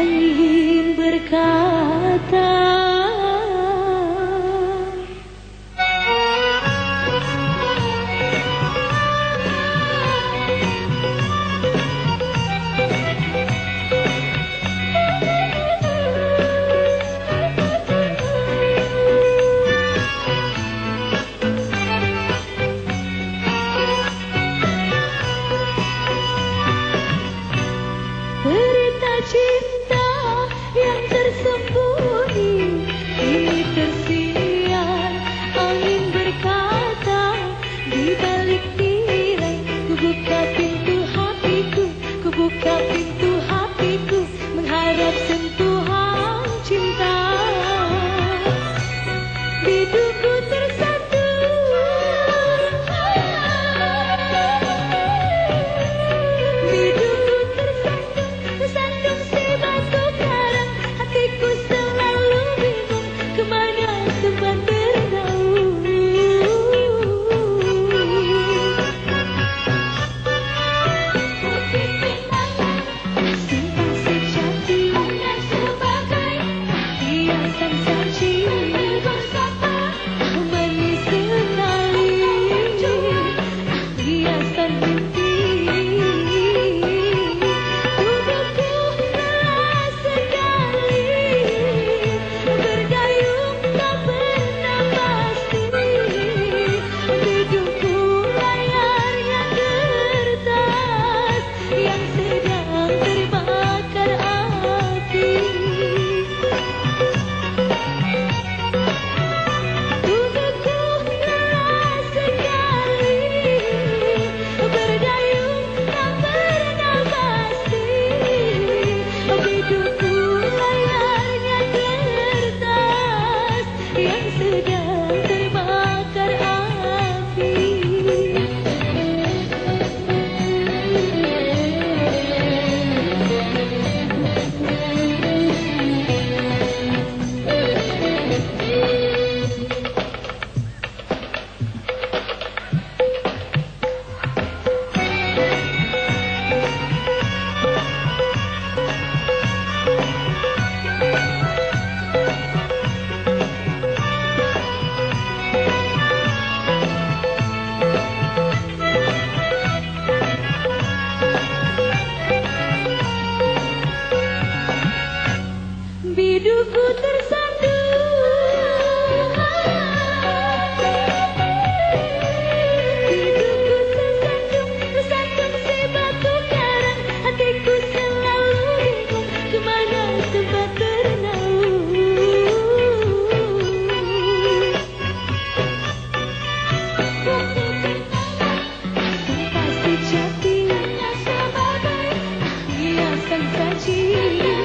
Angin berkata 记忆